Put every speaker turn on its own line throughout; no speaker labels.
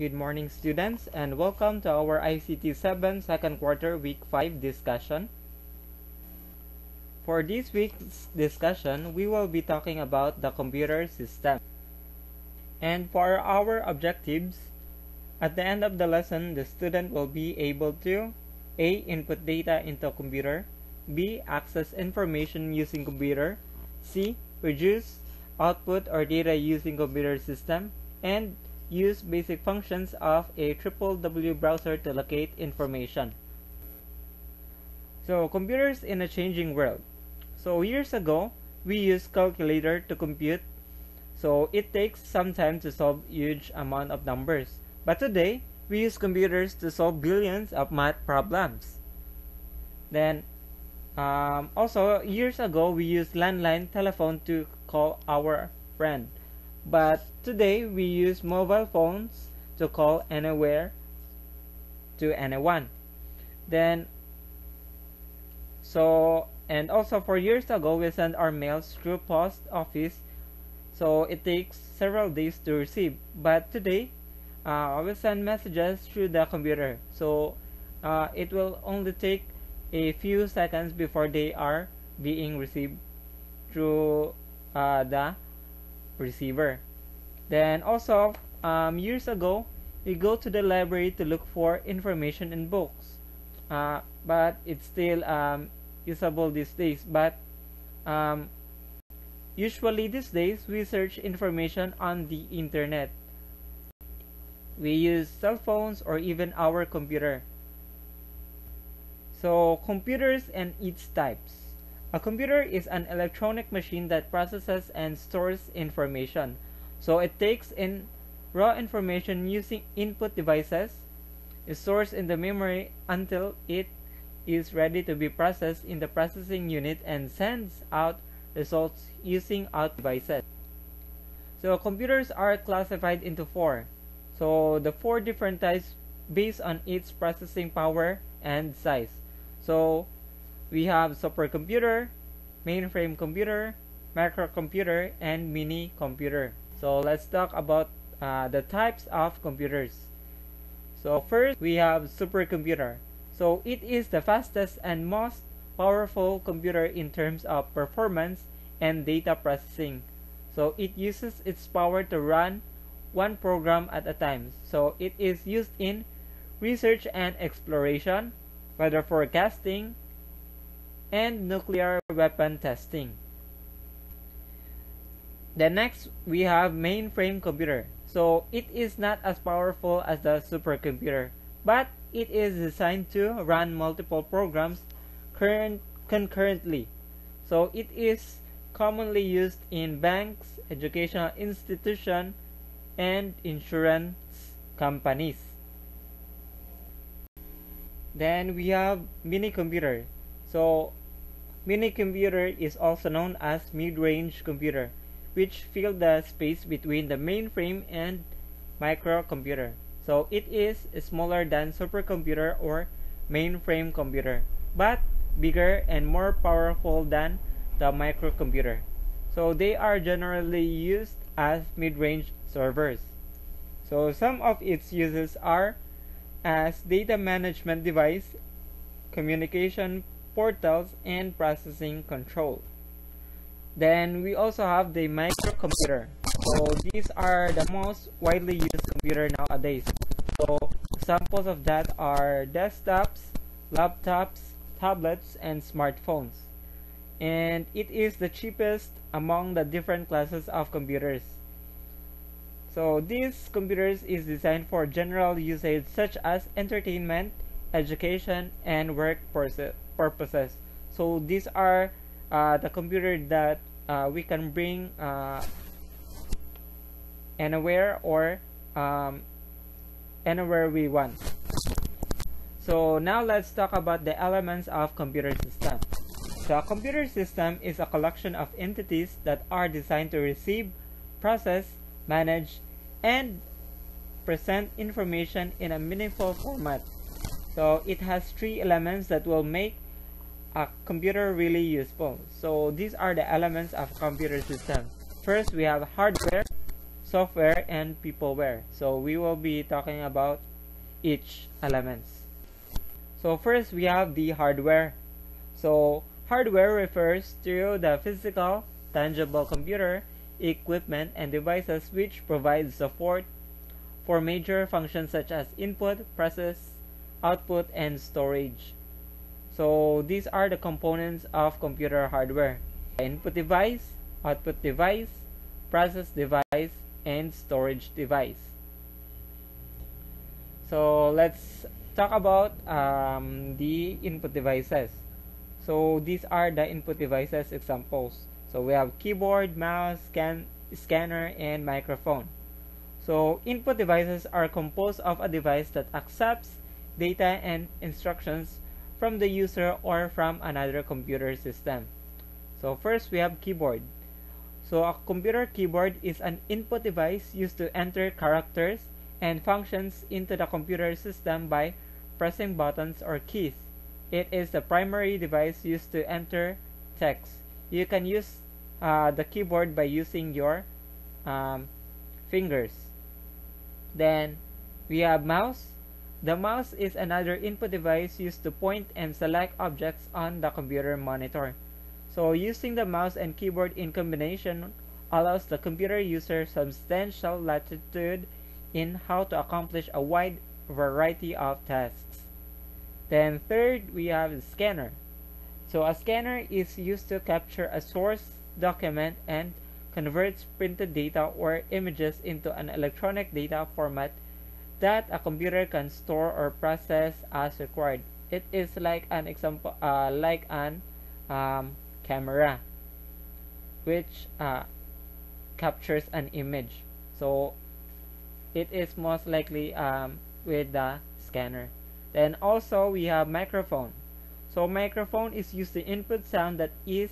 Good morning students and welcome to our ICT 7 second quarter week 5 discussion. For this week's discussion, we will be talking about the computer system. And for our objectives, at the end of the lesson, the student will be able to A. Input data into computer B. Access information using computer C. Produce output or data using computer system and use basic functions of a triple W browser to locate information. So computers in a changing world. So years ago, we used calculator to compute. So it takes some time to solve huge amount of numbers. But today, we use computers to solve billions of math problems. Then um, also years ago, we used landline telephone to call our friend. But today we use mobile phones to call anywhere to anyone. Then so and also for years ago we send our mails through post office. So it takes several days to receive. But today uh, we send messages through the computer. So uh, it will only take a few seconds before they are being received through uh, the receiver. Then also, um, years ago, we go to the library to look for information in books. Uh, but it's still um, usable these days. But um, usually these days, we search information on the internet. We use cell phones or even our computer. So computers and its types. A computer is an electronic machine that processes and stores information. So it takes in raw information using input devices, is stored in the memory until it is ready to be processed in the processing unit and sends out results using out devices. So computers are classified into four. So the four different types based on its processing power and size. So we have supercomputer, mainframe computer, microcomputer, and mini computer. So let's talk about uh, the types of computers. So first we have supercomputer. So it is the fastest and most powerful computer in terms of performance and data processing. So it uses its power to run one program at a time. So it is used in research and exploration, weather forecasting, and nuclear weapon testing. The next we have mainframe computer. So it is not as powerful as the supercomputer, but it is designed to run multiple programs current, concurrently. So it is commonly used in banks, educational institutions, and insurance companies. Then we have mini computer. So mini computer is also known as mid-range computer which fill the space between the mainframe and microcomputer. So it is smaller than supercomputer or mainframe computer, but bigger and more powerful than the microcomputer. So they are generally used as mid-range servers. So some of its uses are as data management device, communication portals, and processing control. Then we also have the microcomputer. So these are the most widely used computer nowadays. So examples of that are desktops, laptops, tablets, and smartphones. And it is the cheapest among the different classes of computers. So these computers is designed for general usage such as entertainment, education, and work purposes. So these are uh, the computer that uh, we can bring uh, anywhere or um, anywhere we want. So now let's talk about the elements of computer system. So a computer system is a collection of entities that are designed to receive, process, manage, and present information in a meaningful format. So it has three elements that will make a computer really useful. So these are the elements of computer system. First, we have hardware, software and peopleware so we will be talking about each elements so first we have the hardware so hardware refers to the physical tangible computer equipment and devices which provide support for major functions such as input process output and storage so these are the components of computer hardware. Input device output device process device and storage device. So let's talk about um, the input devices. So these are the input devices examples. So we have keyboard mouse scan scanner and microphone. So input devices are composed of a device that accepts data and instructions from the user or from another computer system so first we have keyboard so a computer keyboard is an input device used to enter characters and functions into the computer system by pressing buttons or keys. It is the primary device used to enter text. You can use uh, the keyboard by using your um, fingers. Then we have mouse. The mouse is another input device used to point and select objects on the computer monitor. So using the mouse and keyboard in combination allows the computer user substantial latitude in how to accomplish a wide variety of tasks. Then third, we have the scanner. So a scanner is used to capture a source document and converts printed data or images into an electronic data format that a computer can store or process as required. It is like an example, uh, like an um, camera which uh, captures an image. So it is most likely um, with the scanner. Then also we have microphone. So microphone is used to input sound that is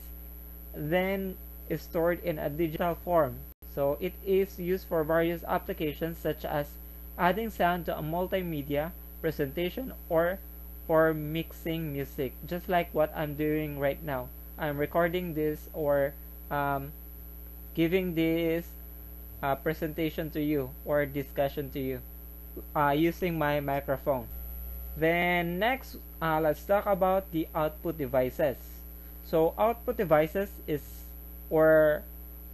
then stored in a digital form. So it is used for various applications such as adding sound to a multimedia presentation or for mixing music just like what I'm doing right now I'm recording this or um, giving this uh, presentation to you or discussion to you uh, using my microphone. Then next, uh, let's talk about the output devices. So output devices is or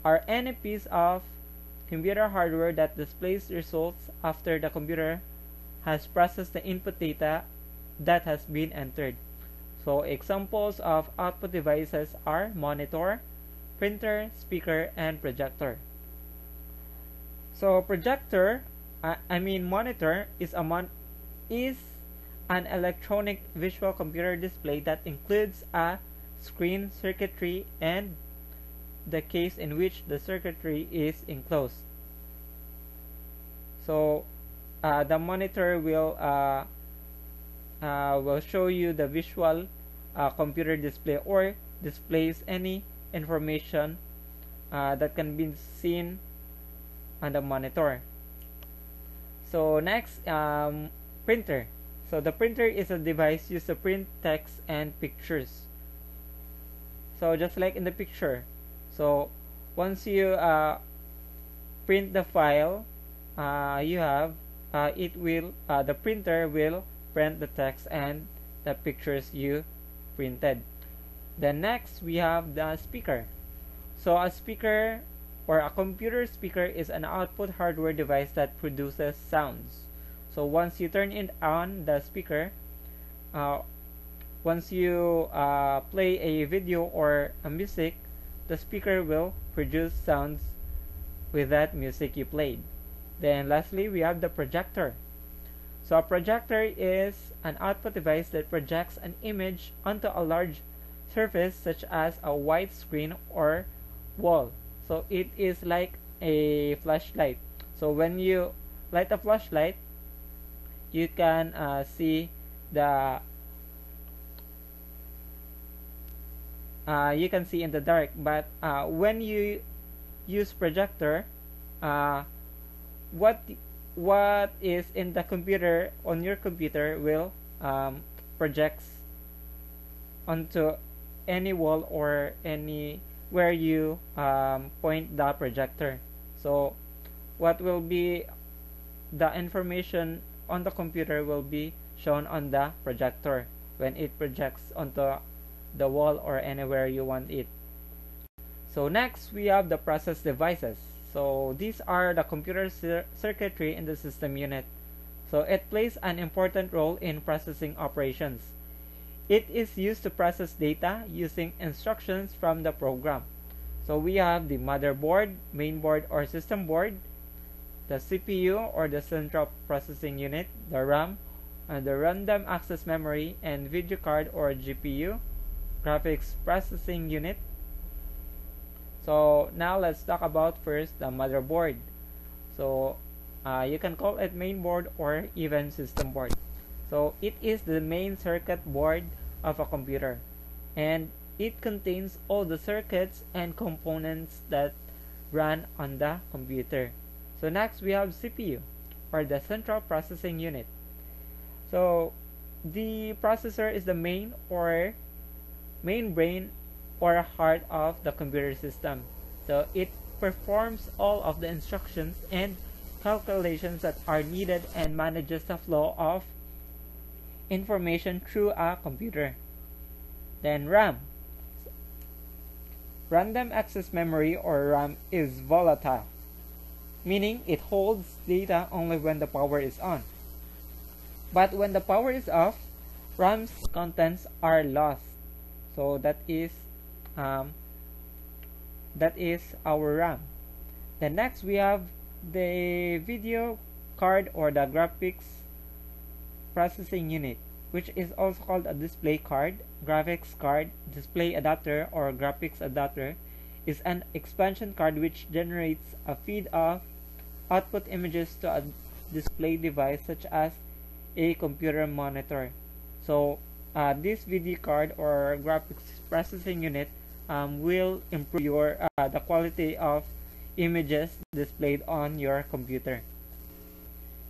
are any piece of computer hardware that displays results after the computer has processed the input data that has been entered. So examples of output devices are monitor, printer, speaker, and projector. So projector, I, mean monitor is a mon is an electronic visual computer display that includes a screen circuitry and the case in which the circuitry is enclosed. So uh, the monitor will uh, uh, will show you the visual uh, computer display or displays any information uh, that can be seen on the monitor. So next, um, printer. So the printer is a device used to print text and pictures. So just like in the picture. So once you uh, print the file uh, you have, uh, it will uh, the printer will print the text and the pictures you printed. Then next we have the speaker. So a speaker or a computer speaker is an output hardware device that produces sounds. So once you turn it on the speaker, uh, once you uh, play a video or a music, the speaker will produce sounds with that music you played. Then lastly, we have the projector. So a projector is an output device that projects an image onto a large surface such as a white screen or wall. So it is like a flashlight. So when you light a flashlight, you can uh, see the uh, you can see in the dark. But uh, when you use projector, uh, what what is in the computer on your computer will um, projects onto any wall or any where you um, point the projector so what will be the information on the computer will be shown on the projector when it projects onto the wall or anywhere you want it. So next we have the process devices. So these are the computer cir circuitry in the system unit. So it plays an important role in processing operations. It is used to process data using instructions from the program. So we have the motherboard, mainboard or system board, the CPU or the central processing unit, the RAM, and the random access memory and video card or GPU, graphics processing unit. So now let's talk about first the motherboard. So uh, you can call it mainboard or even system board. So it is the main circuit board of a computer and it contains all the circuits and components that run on the computer. So next we have CPU or the central processing unit. So the processor is the main or main brain or heart of the computer system. So it performs all of the instructions and calculations that are needed and manages the flow of information through a computer. Then RAM. Random access memory or RAM is volatile, meaning it holds data only when the power is on. But when the power is off, RAM's contents are lost. So that is um, that is our RAM. Then next we have the video card or the graphics processing unit which is also called a display card, graphics card, display adapter or graphics adapter is an expansion card which generates a feed of output images to a display device such as a computer monitor. So uh, this video card or graphics processing unit um, will improve your uh, the quality of images displayed on your computer.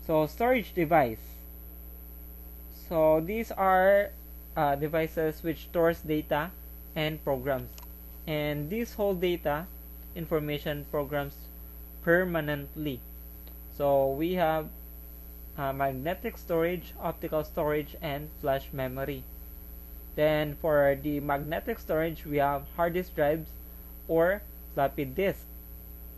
So storage device so these are uh, devices which stores data and programs. And these hold data, information programs permanently. So we have uh, magnetic storage, optical storage, and flash memory. Then for the magnetic storage, we have hard disk drives or floppy disk.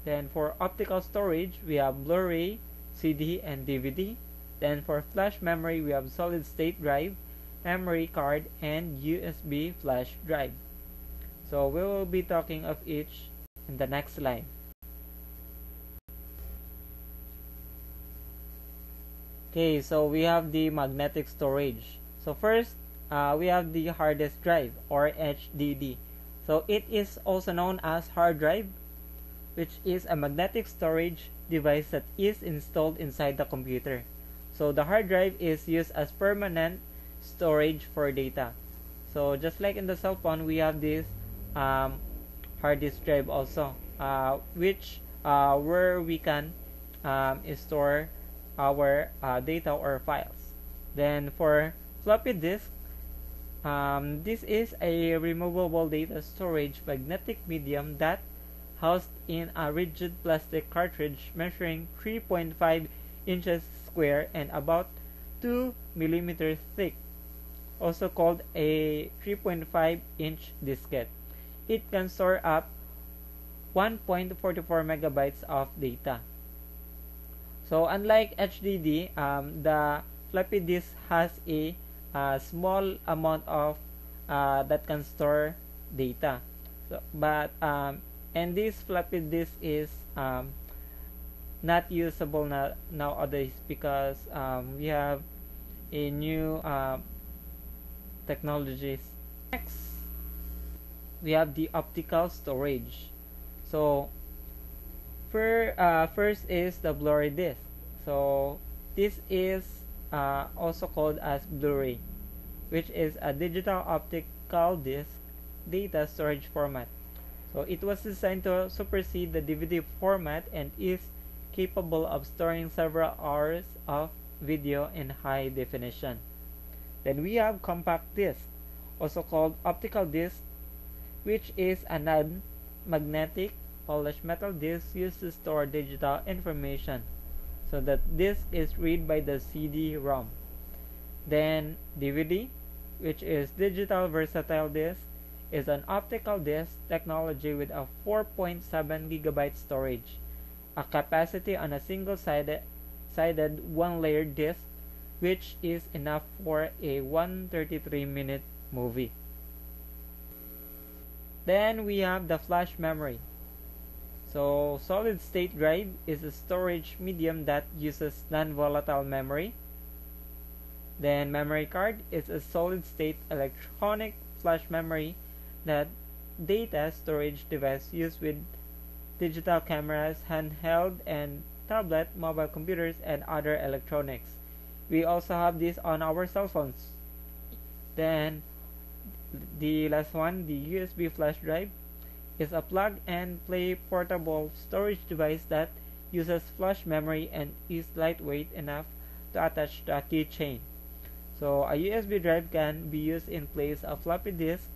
Then for optical storage, we have Blu-ray, CD, and DVD. Then for flash memory, we have solid state drive, memory card, and USB flash drive. So we will be talking of each in the next slide. Okay, so we have the magnetic storage. So first, uh, we have the hard disk drive or HDD. So it is also known as hard drive, which is a magnetic storage device that is installed inside the computer. So the hard drive is used as permanent storage for data. So just like in the cell phone, we have this um, hard disk drive also, uh, which uh, where we can um, store our uh, data or files. Then for floppy disk, um, this is a removable data storage magnetic medium that housed in a rigid plastic cartridge measuring 3.5 inches square and about 2 millimeters thick, also called a 3.5 inch diskette. It can store up 1.44 megabytes of data. So unlike HDD, um, the floppy disk has a uh, small amount of uh, that can store data. So, but um, and this floppy disk is um, not usable na nowadays because um, we have a new uh, technologies. Next we have the optical storage. So for, uh, first is the Blu-ray disc so this is uh, also called as Blu-ray which is a digital optical disc data storage format so it was designed to supersede the DVD format and is capable of storing several hours of video in high definition. Then we have compact disc, also called optical disc, which is a non-magnetic polished metal disc used to store digital information. So that disc is read by the CD-ROM. Then DVD, which is digital versatile disc, is an optical disc technology with a 4.7 gigabyte storage, a capacity on a single-sided sided one-layer disc, which is enough for a 133-minute movie. Then we have the flash memory. So solid state drive is a storage medium that uses non-volatile memory. Then memory card is a solid state electronic flash memory that data storage device used with digital cameras, handheld and tablet, mobile computers and other electronics. We also have this on our cell phones. Then the last one, the USB flash drive, is a plug and play portable storage device that uses flash memory and is lightweight enough to attach to a keychain. So a USB drive can be used in place of floppy disk,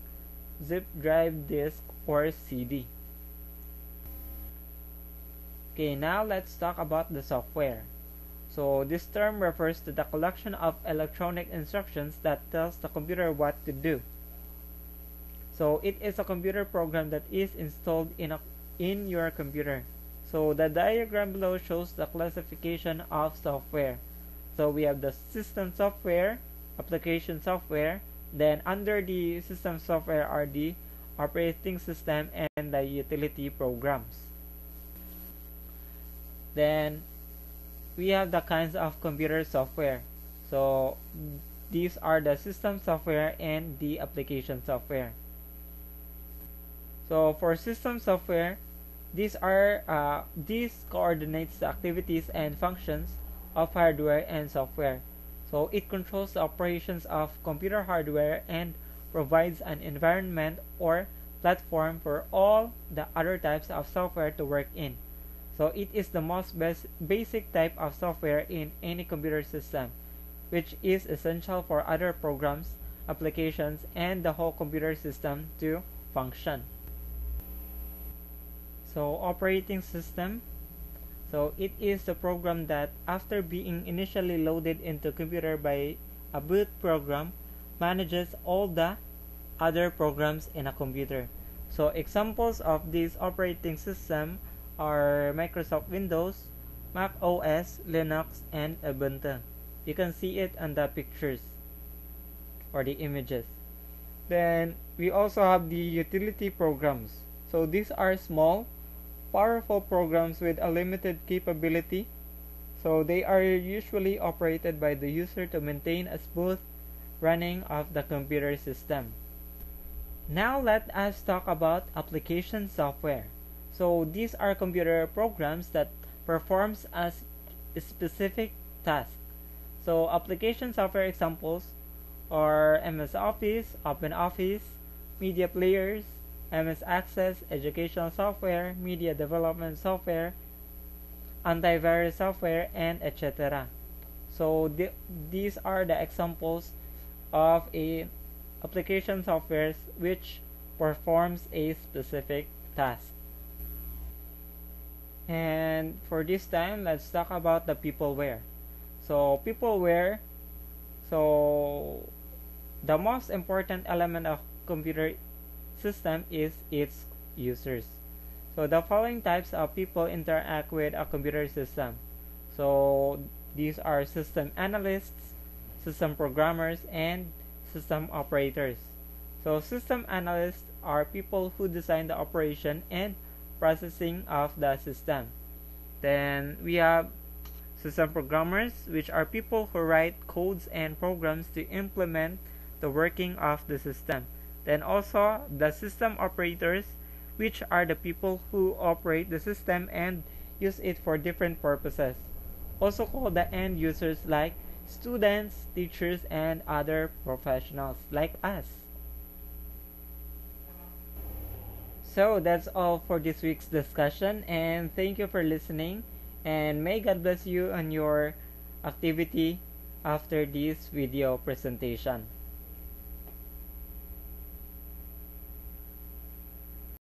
zip drive disk, or CD. Okay, now let's talk about the software. So this term refers to the collection of electronic instructions that tells the computer what to do. So it is a computer program that is installed in, a, in your computer. So the diagram below shows the classification of software. So we have the system software, application software, then under the system software are the operating system and the utility programs. Then we have the kinds of computer software. So these are the system software and the application software. So for system software, these are uh, these coordinates the activities and functions of hardware and software. So it controls the operations of computer hardware and provides an environment or platform for all the other types of software to work in. So it is the most basic type of software in any computer system, which is essential for other programs, applications, and the whole computer system to function so operating system so it is the program that after being initially loaded into computer by a boot program manages all the other programs in a computer so examples of this operating system are Microsoft Windows, Mac OS, Linux, and Ubuntu. You can see it on the pictures or the images. Then we also have the utility programs. So these are small powerful programs with a limited capability, so they are usually operated by the user to maintain a smooth running of the computer system. Now let us talk about application software. So these are computer programs that performs a specific task. So application software examples are MS Office, Open Office, media players, MS Access, educational software, media development software, antivirus software, and etc. So th these are the examples of a application software which performs a specific task. And for this time, let's talk about the peopleware. So peopleware, so the most important element of computer system is its users. So the following types of people interact with a computer system. So these are system analysts, system programmers, and system operators. So system analysts are people who design the operation and processing of the system. Then we have system programmers, which are people who write codes and programs to implement the working of the system. Then also the system operators, which are the people who operate the system and use it for different purposes. Also called the end users like students, teachers, and other professionals like us. So that's all for this week's discussion and thank you for listening and may God bless you on your activity after this video presentation.